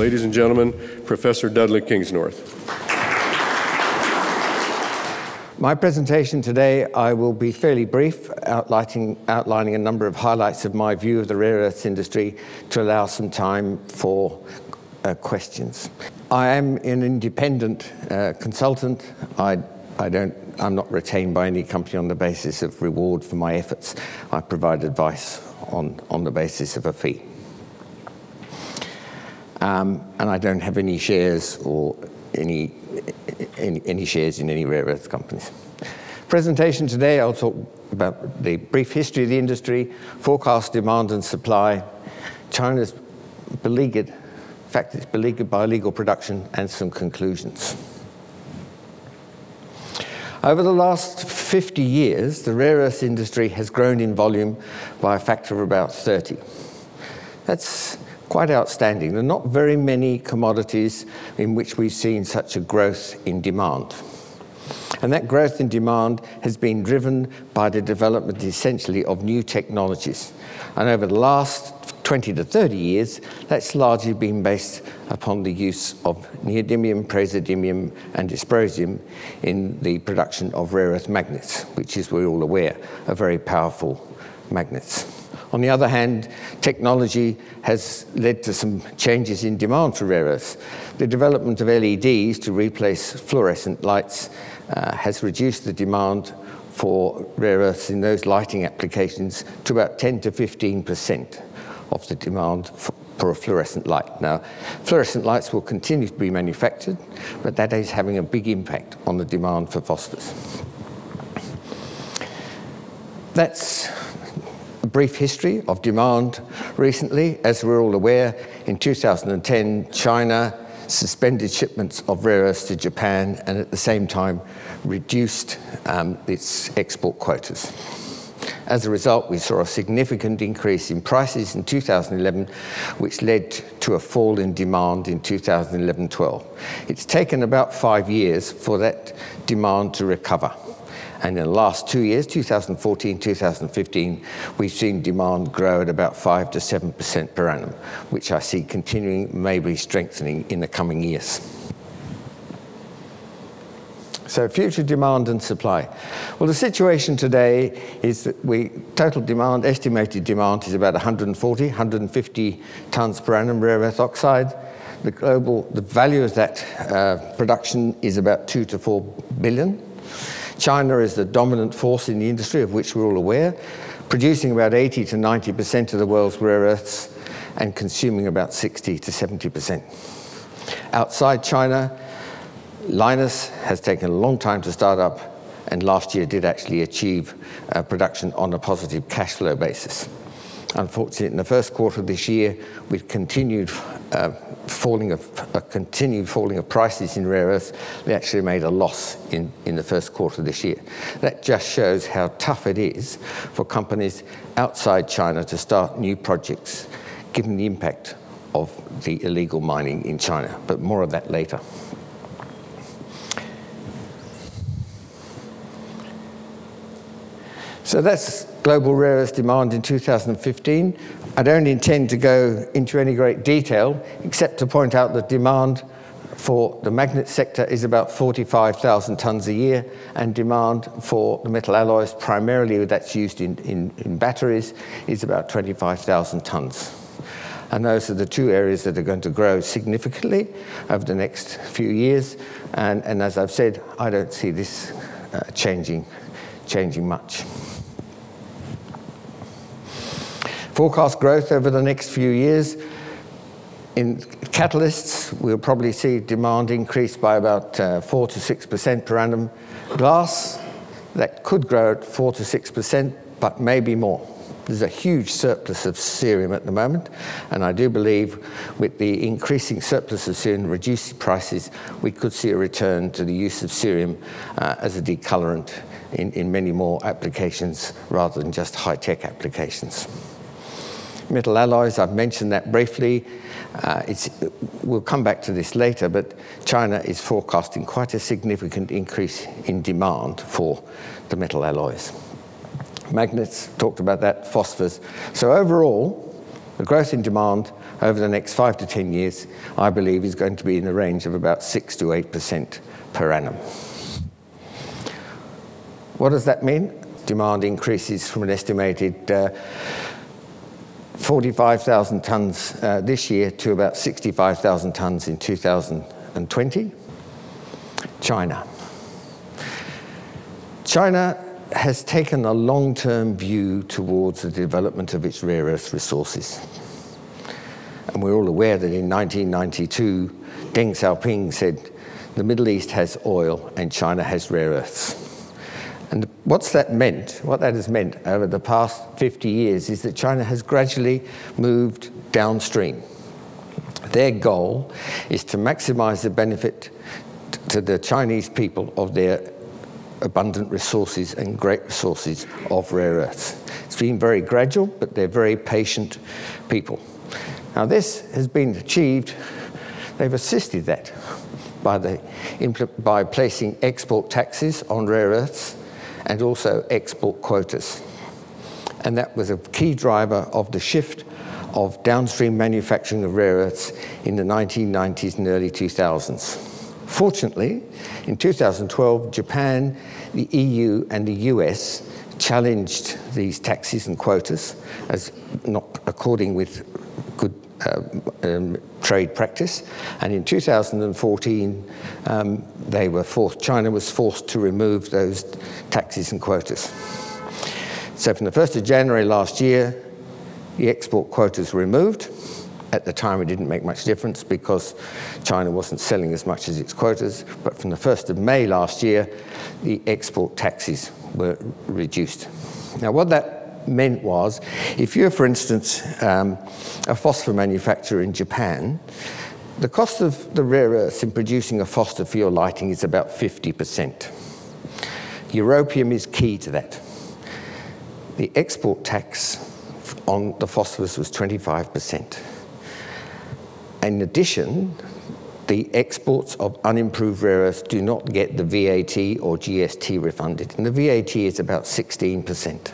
Ladies and gentlemen, Professor Dudley Kingsnorth. My presentation today, I will be fairly brief, outlining, outlining a number of highlights of my view of the rare earths industry to allow some time for uh, questions. I am an independent uh, consultant. I, I don't, I'm not retained by any company on the basis of reward for my efforts. I provide advice on, on the basis of a fee. Um, and I don't have any shares or any any, any shares in any rare earth companies. Presentation today, I'll talk about the brief history of the industry, forecast demand and supply, China's beleaguered, in fact, it's beleaguered by illegal production, and some conclusions. Over the last 50 years, the rare earth industry has grown in volume by a factor of about 30. That's quite outstanding. There are not very many commodities in which we've seen such a growth in demand. And that growth in demand has been driven by the development essentially of new technologies. And over the last 20 to 30 years, that's largely been based upon the use of neodymium, praseodymium, and dysprosium in the production of rare earth magnets, which, as we're all aware, are very powerful magnets. On the other hand, technology has led to some changes in demand for rare earths. The development of LEDs to replace fluorescent lights uh, has reduced the demand for rare earths in those lighting applications to about 10 to 15 percent of the demand for, for a fluorescent light. Now, fluorescent lights will continue to be manufactured, but that is having a big impact on the demand for phosphors. That's a brief history of demand recently. As we're all aware, in 2010, China suspended shipments of rare earths to Japan and at the same time reduced um, its export quotas. As a result, we saw a significant increase in prices in 2011, which led to a fall in demand in 2011 12. It's taken about five years for that demand to recover. And in the last two years, 2014, 2015, we've seen demand grow at about 5 to 7% per annum, which I see continuing, maybe strengthening in the coming years. So future demand and supply. Well, the situation today is that we total demand, estimated demand is about 140, 150 tons per annum rare earth oxide. The global, the value of that uh, production is about two to four billion. China is the dominant force in the industry, of which we're all aware, producing about 80 to 90% of the world's rare earths and consuming about 60 to 70%. Outside China, Lynas has taken a long time to start up and last year did actually achieve uh, production on a positive cash flow basis. Unfortunately, in the first quarter of this year, we've continued uh, falling of a continued falling of prices in rare earths, they actually made a loss in, in the first quarter of this year. That just shows how tough it is for companies outside China to start new projects, given the impact of the illegal mining in China. But more of that later. So that's global rare earth demand in 2015. I don't intend to go into any great detail, except to point out that demand for the magnet sector is about 45,000 tons a year, and demand for the metal alloys, primarily that's used in, in, in batteries, is about 25,000 tons. And those are the two areas that are going to grow significantly over the next few years. And, and as I've said, I don't see this uh, changing, changing much. Forecast growth over the next few years. In catalysts, we'll probably see demand increase by about uh, 4 to 6% per annum. Glass, that could grow at 4 to 6%, but maybe more. There's a huge surplus of cerium at the moment, and I do believe with the increasing surplus of cerium, reduced prices, we could see a return to the use of cerium uh, as a decolorant in, in many more applications rather than just high-tech applications metal alloys, I've mentioned that briefly. Uh, we'll come back to this later, but China is forecasting quite a significant increase in demand for the metal alloys. Magnets, talked about that, phosphors. So overall, The growth in demand over the next five to 10 years, I believe, is going to be in the range of about 6 to 8% per annum. What does that mean? Demand increases from an estimated uh, 45,000 tonnes uh, this year to about 65,000 tonnes in 2020. China. China has taken a long-term view towards the development of its rare earth resources. And we're all aware that in 1992, Deng Xiaoping said, the Middle East has oil and China has rare earths. And what's that meant, what that has meant over the past 50 years is that China has gradually moved downstream. Their goal is to maximize the benefit to the Chinese people of their abundant resources and great resources of rare earths. It's been very gradual, but they're very patient people. Now, this has been achieved, they've assisted that by, the, by placing export taxes on rare earths and also export quotas. And that was a key driver of the shift of downstream manufacturing of rare earths in the 1990s and early 2000s. Fortunately, in 2012, Japan, the EU, and the US challenged these taxes and quotas as not according with um, trade practice. And in 2014, um, they were forced, China was forced to remove those taxes and quotas. So from the 1st of January last year, the export quotas were removed. At the time, it didn't make much difference because China wasn't selling as much as its quotas. But from the 1st of May last year, the export taxes were reduced. Now, what that meant was if you're, for instance, um, a phosphor manufacturer in Japan, the cost of the rare earths in producing a phosphor for your lighting is about 50%. Europium is key to that. The export tax on the phosphors was 25%. In addition, the exports of unimproved rare earths do not get the VAT or GST refunded, and the VAT is about 16%.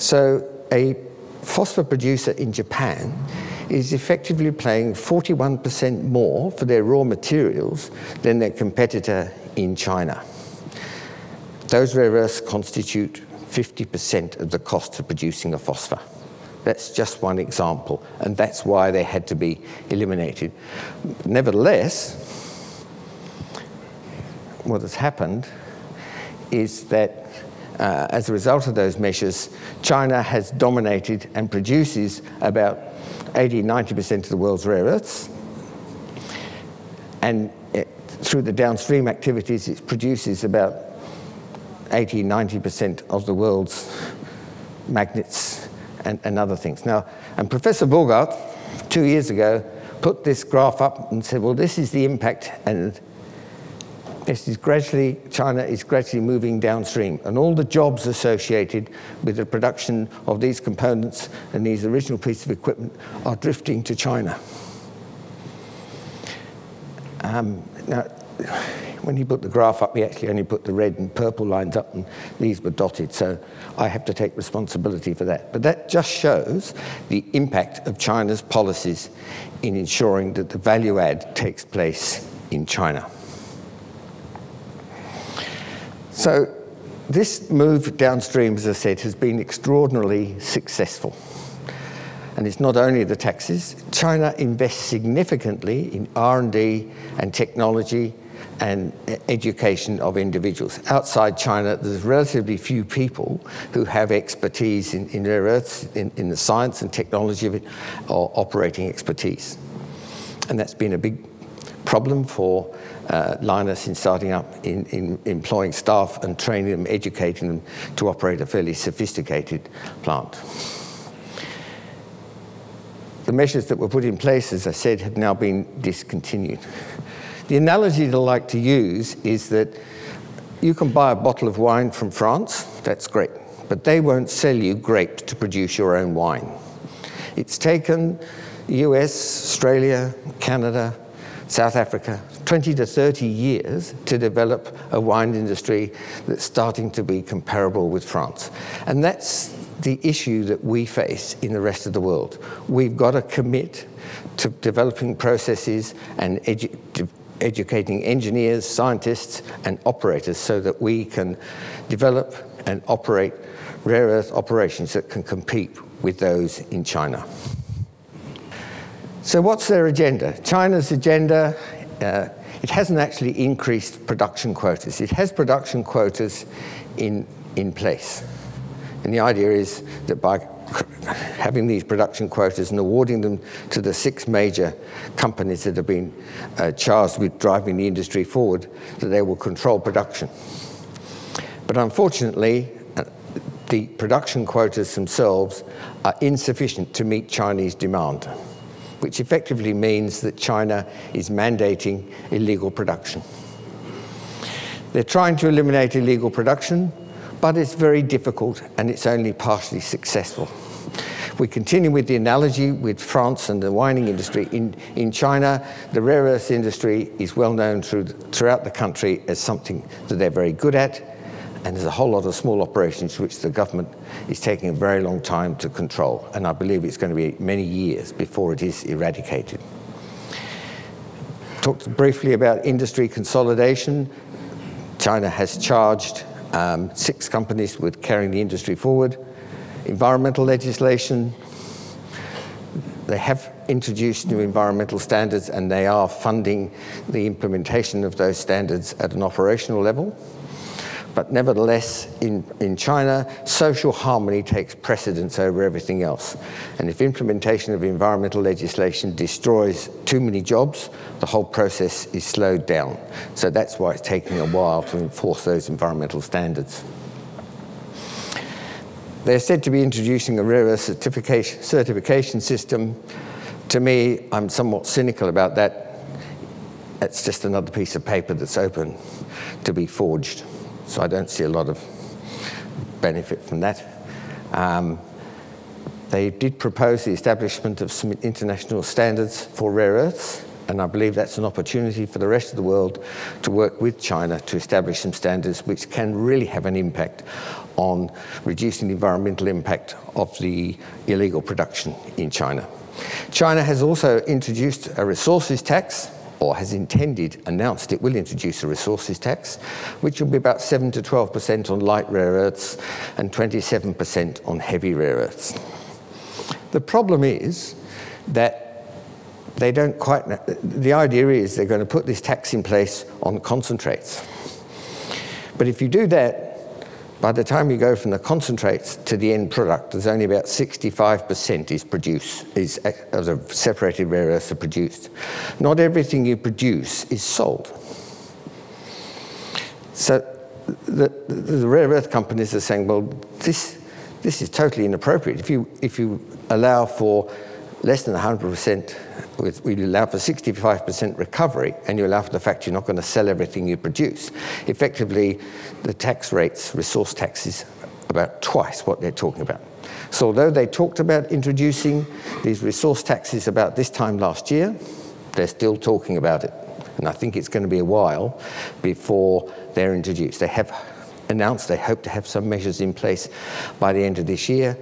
So a phosphor producer in Japan is effectively paying 41% more for their raw materials than their competitor in China. Those rare earths constitute 50% of the cost of producing a phosphor. That's just one example, and that's why they had to be eliminated. Nevertheless, what has happened is that uh, as a result of those measures, China has dominated and produces about 80 90% of the world's rare earths. And it, through the downstream activities, it produces about 80 90% of the world's magnets and, and other things. Now, and Professor Burghardt, two years ago, put this graph up and said, well, this is the impact, and this is gradually, China is gradually moving downstream, and all the jobs associated with the production of these components and these original pieces of equipment are drifting to China. Um, now, when he put the graph up, he actually only put the red and purple lines up, and these were dotted. So I have to take responsibility for that. But that just shows the impact of China's policies in ensuring that the value add takes place in China. So this move downstream, as I said, has been extraordinarily successful. And it's not only the taxes. China invests significantly in R&D and technology and education of individuals. Outside China, there's relatively few people who have expertise in, in rare earths, in, in, the science and technology of it, or operating expertise. And that's been a big problem for uh, Lynas in starting up, in, in employing staff and training them, educating them to operate a fairly sophisticated plant. The measures that were put in place, as I said, have now been discontinued. The analogy that I like to use is that you can buy a bottle of wine from France, that's great, but they won't sell you grapes to produce your own wine. It's taken US, Australia, Canada, South Africa, 20 to 30 years to develop a wine industry that's starting to be comparable with France. And that's the issue that we face in the rest of the world. We've got to commit to developing processes and edu educating engineers, scientists, and operators so that we can develop and operate rare earth operations that can compete with those in China. So what's their agenda? China's agenda, uh, it hasn't actually increased production quotas. It has production quotas in, in place. And the idea is that by having these production quotas and awarding them to the six major companies that have been uh, charged with driving the industry forward, that they will control production. But unfortunately, uh, the production quotas themselves are insufficient to meet Chinese demand, which effectively means that China is mandating illegal production. They're trying to eliminate illegal production but it's very difficult and it's only partially successful. We continue with the analogy with France and the mining industry. In, in China, the rare earth industry is well known through, throughout the country as something that they're very good at, and there's a whole lot of small operations which the government is taking a very long time to control, and I believe it's going to be many years before it is eradicated. Talked briefly about industry consolidation. China has charged um, six companies with carrying the industry forward. Environmental legislation, they have introduced new environmental standards and they are funding the implementation of those standards at an operational level. But nevertheless, in, in China, social harmony takes precedence over everything else. And if implementation of environmental legislation destroys too many jobs, the whole process is slowed down. So that's why it's taking a while to enforce those environmental standards. They're said to be introducing a rare earth certification, certification system. To me, I'm somewhat cynical about that. It's just another piece of paper that's open to be forged. So I don't see a lot of benefit from that. Um, they did propose the establishment of some international standards for rare earths, and I believe that's an opportunity for the rest of the world to work with China to establish some standards which can really have an impact on reducing the environmental impact of the illegal production in China. China has also introduced a resources tax or has intended, announced it will introduce a resources tax, which will be about 7 to 12% on light rare earths and 27% on heavy rare earths. The problem is that they don't quite, the idea is they're going to put this tax in place on concentrates. But if you do that, by the time you go from the concentrates to the end product, there's only about 65% is produced, is uh, of the separated rare earths are produced. Not everything you produce is sold. So the, the, the rare earth companies are saying, well, this, this is totally inappropriate. If you, if you allow for less than 100% with, we allow for 65% recovery and you allow for the fact you're not going to sell everything you produce. Effectively, the tax rates, resource taxes, about twice what they're talking about. So although they talked about introducing these resource taxes about this time last year, they're still talking about it. And I think it's going to be a while before they're introduced. They have announced they hope to have some measures in place by the end of this year.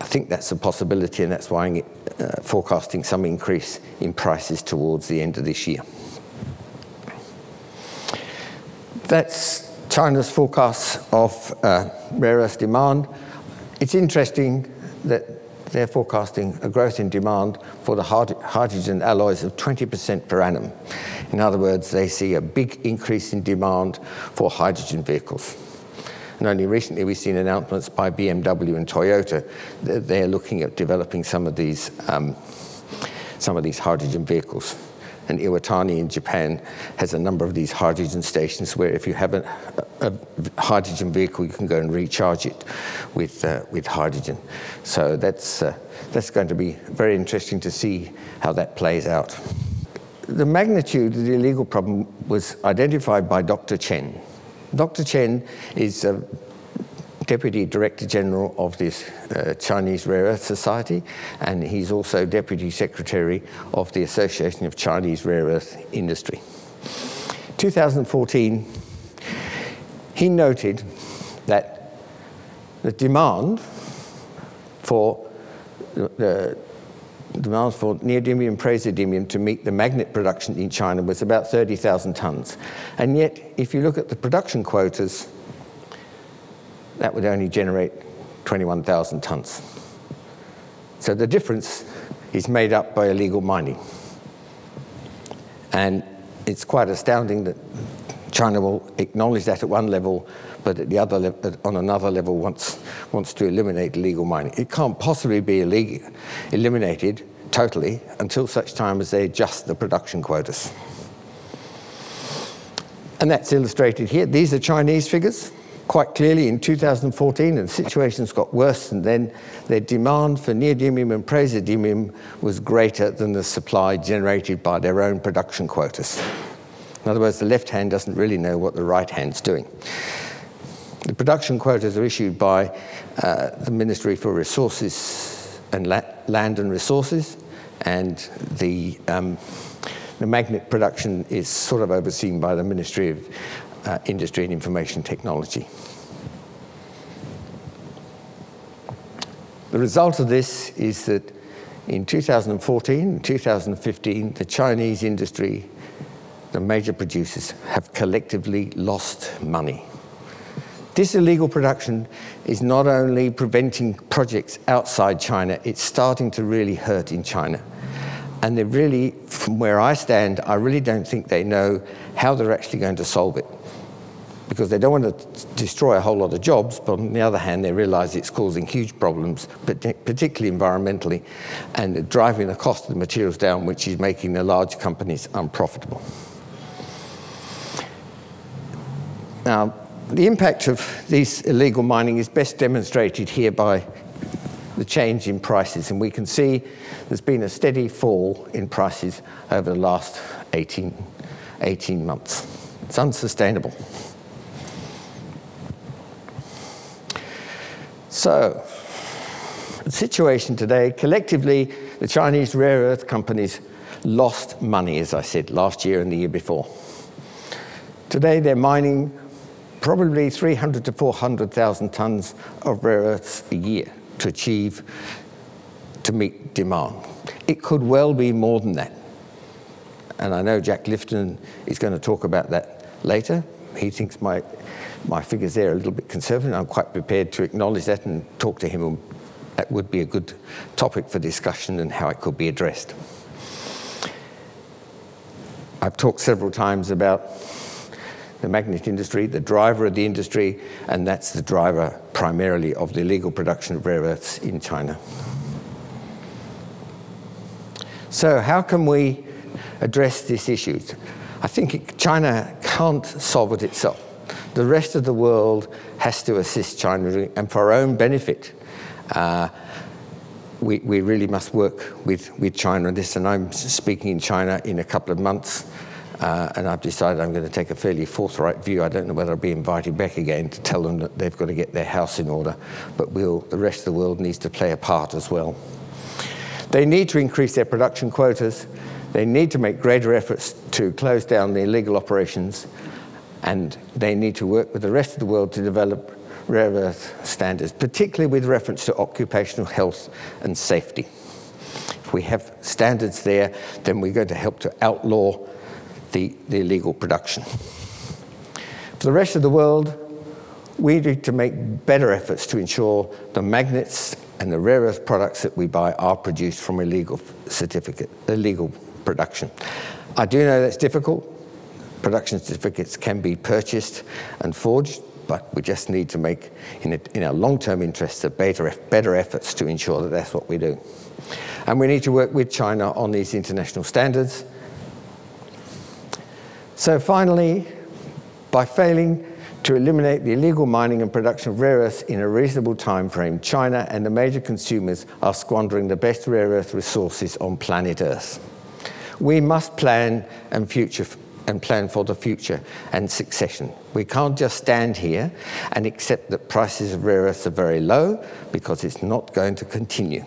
I think that's a possibility, and that's why I'm uh, forecasting some increase in prices towards the end of this year. That's China's forecast of uh, rare earth demand. It's interesting that they're forecasting a growth in demand for the hydrogen alloys of 20% per annum. In other words, they see a big increase in demand for hydrogen vehicles. And only recently we've seen announcements by BMW and Toyota that they're looking at developing some of these, um, some of these hydrogen vehicles. And Iwatani in Japan has a number of these hydrogen stations where if you have a, a hydrogen vehicle, you can go and recharge it with, uh, with hydrogen. So that's, uh, that's going to be very interesting to see how that plays out. The magnitude of the illegal problem was identified by Dr. Chen, Dr. Chen is a Deputy Director General of this uh, Chinese Rare Earth Society, and he's also Deputy Secretary of the Association of Chinese Rare Earth Industry. 2014, he noted that the demand for the demand for neodymium and praseodymium to meet the magnet production in China was about 30,000 tons. And yet, if you look at the production quotas, that would only generate 21,000 tons. So the difference is made up by illegal mining. And it's quite astounding that China will acknowledge that at one level, but at the other on another level wants, wants to eliminate illegal mining. It can't possibly be illegal, eliminated totally until such time as they adjust the production quotas. And that's illustrated here. These are Chinese figures. Quite clearly, in 2014, and the situations got worse, and then their demand for neodymium and praseodymium was greater than the supply generated by their own production quotas. In other words, the left hand doesn't really know what the right hand's doing. The production quotas are issued by uh, the Ministry for Resources and La- Land and Resources, and the, um, the magnet production is sort of overseen by the Ministry of uh, Industry and Information Technology. The result of this is that in 2014 and 2015, the Chinese industry, the major producers, have collectively lost money. This illegal production is not only preventing projects outside China, it's starting to really hurt in China. And they really, from where I stand, I really don't think they know how they're actually going to solve it because they don't want to destroy a whole lot of jobs, but on the other hand, they realize it's causing huge problems, particularly environmentally, and driving the cost of the materials down, which is making the large companies unprofitable. Now, the impact of this illegal mining is best demonstrated here by the change in prices, and we can see there's been a steady fall in prices over the last 18, 18 months. It's unsustainable. So, the situation today, collectively, the Chinese rare earth companies lost money, as I said, last year and the year before. Today, they're mining probably 300 to 400,000 tons of rare earths a year to achieve, to meet demand. It could well be more than that. And I know Jack Lifton is going to talk about that later. He thinks my my figures there are a little bit conservative. I'm quite prepared to acknowledge that and talk to him. That would be a good topic for discussion and how it could be addressed. I've talked several times about the magnet industry, the driver of the industry, and that's the driver primarily of the illegal production of rare earths in China. So, how can we address this issue? I think China can't solve it itself. The rest of the world has to assist China, and for our own benefit, uh, we, we really must work with, with China on this. And I'm speaking in China in a couple of months, uh, and I've decided I'm going to take a fairly forthright view. I don't know whether I'll be invited back again to tell them that they've got to get their house in order, but we'll, the rest of the world needs to play a part as well. They need to increase their production quotas. They need to make greater efforts to close down the illegal operations and they need to work with the rest of the world to develop rare earth standards, particularly with reference to occupational health and safety. If we have standards there, then we're going to help to outlaw the, the illegal production. For the rest of the world, we need to make better efforts to ensure the magnets and the rare earth products that we buy are produced from illegal certificate, illegal production. I do know that's difficult production certificates can be purchased and forged, but we just need to make, in, a, in our long-term interests, better, better efforts to ensure that that's what we do. And we need to work with China on these international standards. So finally, by failing to eliminate the illegal mining and production of rare earths in a reasonable time frame, China and the major consumers are squandering the best rare earth resources on planet Earth. We must plan and future and plan for the future and succession. We can't just stand here and accept that prices of rare earths are very low because it's not going to continue.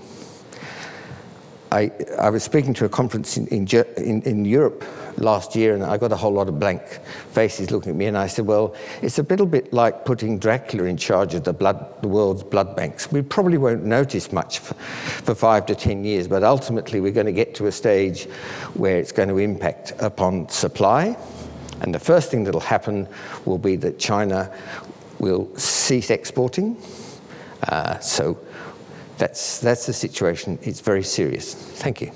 I, I was speaking to a conference in, in, in, in, Europe last year, and I got a whole lot of blank faces looking at me, and I said, well, it's a little bit like putting Dracula in charge of the, blood, the world's blood banks. We probably won't notice much for, for five to 10 years, but ultimately we're going to get to a stage where it's going to impact upon supply, and the first thing that'll happen will be that China will cease exporting. Uh, so that's, that's the situation. It's very serious. Thank you.